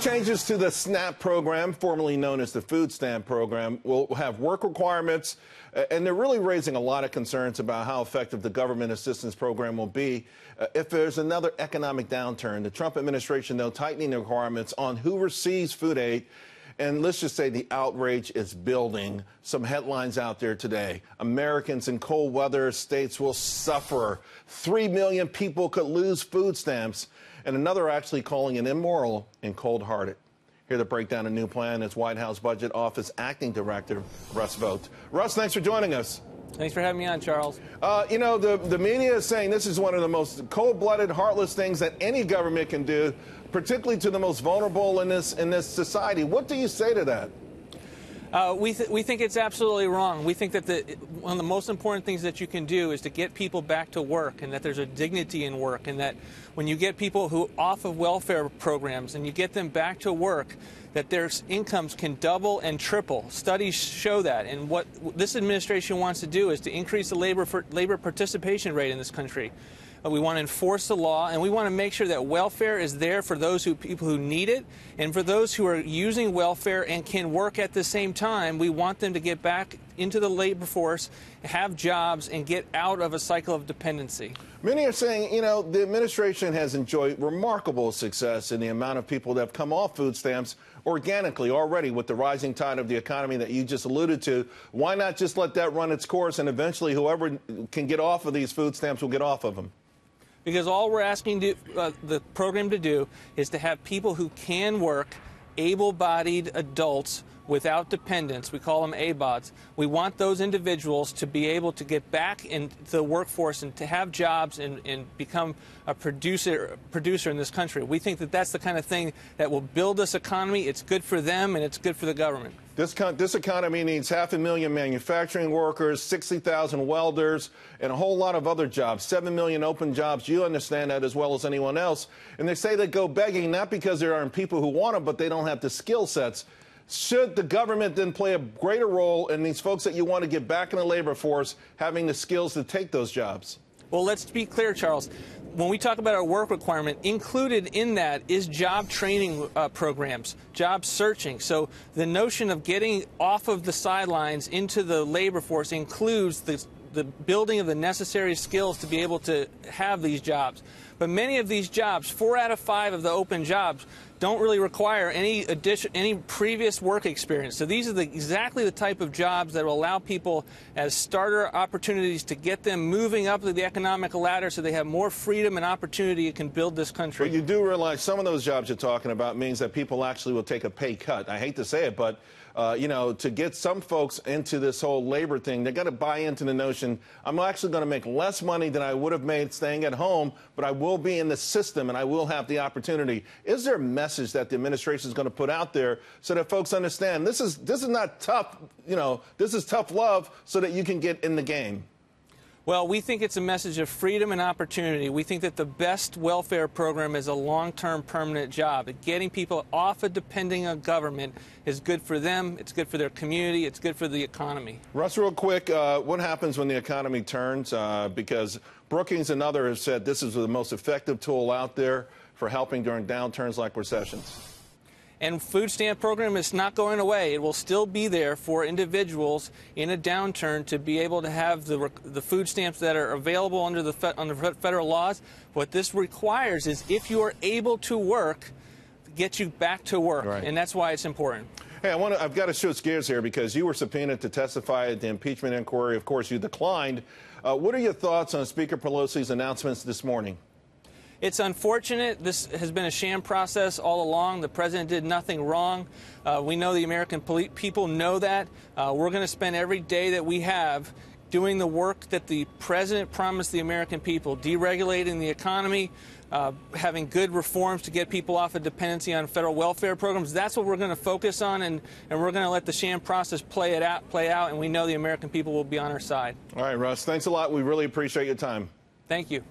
Changes to the SNAP program, formerly known as the Food Stamp program, will have work requirements, and they're really raising a lot of concerns about how effective the government assistance program will be uh, if there's another economic downturn. The Trump administration, though, tightening the requirements on who receives food aid. And let's just say the outrage is building. Some headlines out there today. Americans in cold weather states will suffer. Three million people could lose food stamps and another actually calling it immoral and cold hearted. Here to break down a new plan is White House Budget Office Acting Director Russ Vought. Russ, thanks for joining us. Thanks for having me on, Charles. Uh, you know, the, the media is saying this is one of the most cold blooded, heartless things that any government can do, particularly to the most vulnerable in this, in this society. What do you say to that? Uh, we, th we think it's absolutely wrong. We think that the, one of the most important things that you can do is to get people back to work and that there's a dignity in work and that when you get people who off of welfare programs and you get them back to work, that their incomes can double and triple. Studies show that. And what this administration wants to do is to increase the labor, labor participation rate in this country. Uh, we want to enforce the law, and we want to make sure that welfare is there for those who people who need it, and for those who are using welfare and can work at the same time. We want them to get back into the labor force, have jobs, and get out of a cycle of dependency. Many are saying, you know, the administration has enjoyed remarkable success in the amount of people that have come off food stamps organically already with the rising tide of the economy that you just alluded to. Why not just let that run its course and eventually whoever can get off of these food stamps will get off of them? Because all we're asking to, uh, the program to do is to have people who can work, able bodied adults without dependents, we call them ABAWDs. We want those individuals to be able to get back into the workforce and to have jobs and, and become a producer, producer in this country. We think that that's the kind of thing that will build this economy. It's good for them and it's good for the government. This, this economy needs half a million manufacturing workers, 60,000 welders, and a whole lot of other jobs. 7 million open jobs. You understand that as well as anyone else. And they say they go begging not because there aren't people who want them, but they don't have the skill sets. Should the government then play a greater role in these folks that you want to get back in the labor force having the skills to take those jobs? Well, let's be clear, Charles. When we talk about our work requirement, included in that is job training uh, programs, job searching. So the notion of getting off of the sidelines into the labor force includes the the building of the necessary skills to be able to have these jobs. But many of these jobs, four out of five of the open jobs, don't really require any addition, any previous work experience. So these are the, exactly the type of jobs that will allow people as starter opportunities to get them moving up the economic ladder so they have more freedom and opportunity and can build this country. But you do realize some of those jobs you're talking about means that people actually will take a pay cut. I hate to say it, but uh, you know, to get some folks into this whole labor thing, they're going to buy into the notion I'm actually going to make less money than I would have made staying at home, but I will be in the system and I will have the opportunity. Is there a message that the administration is going to put out there so that folks understand this is this is not tough, you know, this is tough love so that you can get in the game? Well, we think it's a message of freedom and opportunity. We think that the best welfare program is a long-term permanent job. Getting people off of depending on government is good for them, it's good for their community, it's good for the economy. Russ, real quick, uh, what happens when the economy turns? Uh, because Brookings and others have said this is the most effective tool out there for helping during downturns like recessions. And food stamp program is not going away. It will still be there for individuals in a downturn to be able to have the, the food stamps that are available under the, under federal laws. What this requires is if you are able to work, get you back to work. Right. And that's why it's important. Hey, I want to, I've got to switch gears here because you were subpoenaed to testify at the impeachment inquiry. Of course, you declined. Uh, what are your thoughts on Speaker Pelosi's announcements this morning? It's unfortunate. This has been a sham process all along. The president did nothing wrong. Uh, we know the American people know that. Uh, we're going to spend every day that we have doing the work that the president promised the American people, deregulating the economy, uh, having good reforms to get people off of dependency on federal welfare programs. That's what we're going to focus on, and, and we're going to let the sham process play it out, play out, and we know the American people will be on our side. All right, Russ. Thanks a lot. We really appreciate your time. Thank you.